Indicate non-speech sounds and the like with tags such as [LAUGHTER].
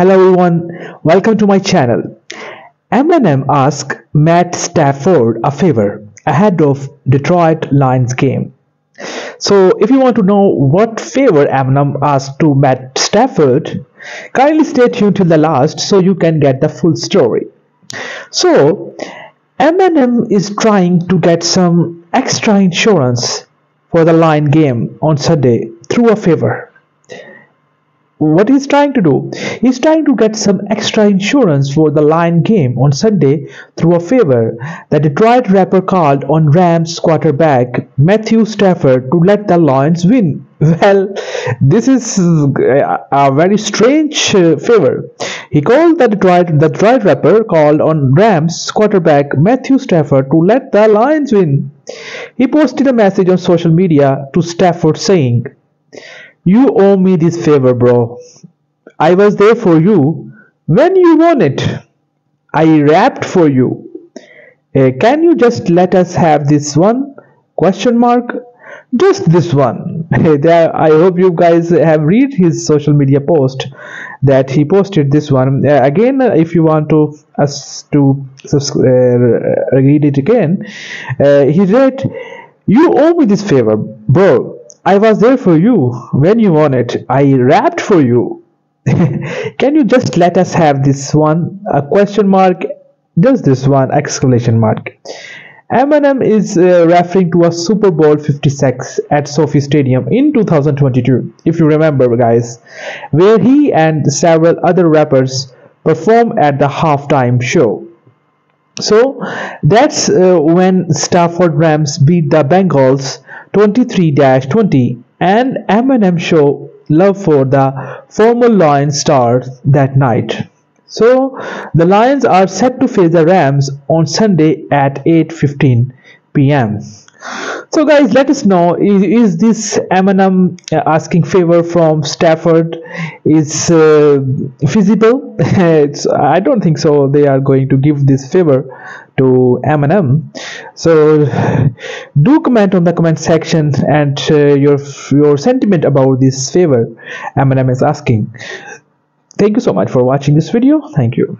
Hello everyone, welcome to my channel. Eminem asked Matt Stafford a favor ahead of Detroit Lions game. So if you want to know what favor Eminem asked to Matt Stafford, kindly stay tuned till the last so you can get the full story. So Eminem is trying to get some extra insurance for the Lion game on Sunday through a favor what he's trying to do he's trying to get some extra insurance for the lion game on sunday through a favor the detroit rapper called on rams quarterback matthew stafford to let the lions win. [LAUGHS] Well this is a very strange uh, favor. He called the detroit the detroit rapper called on rams quarterback matthew stafford to let the lions win. He posted a message on social media to stafford saying you owe me this favor, bro. I was there for you when you won it. I rapped for you. Uh, can you just let us have this one? Question mark. Just this one. [LAUGHS] there, I hope you guys have read his social media post that he posted this one. Uh, again, if you want to us to uh, read it again, uh, he read, "You owe me this favor, bro. I was there for you when you won it. I rapped for you. [LAUGHS] Can you just let us have this one? A question mark. Just this one exclamation mark. Eminem is uh, referring to a Super Bowl 56 at SoFi Stadium in 2022, if you remember, guys, where he and several other rappers performed at the halftime show. So that's uh, when Stafford Rams beat the Bengals 23-20 and Eminem show love for the former Lions stars that night. So the Lions are set to face the Rams on Sunday at 8:15 p.m. So guys, let us know is, is this Eminem uh, asking favor from Stafford is uh, feasible? [LAUGHS] I don't think so. They are going to give this favor to Eminem. So do comment on the comment section and uh, your your sentiment about this favor Eminem is asking. Thank you so much for watching this video. Thank you.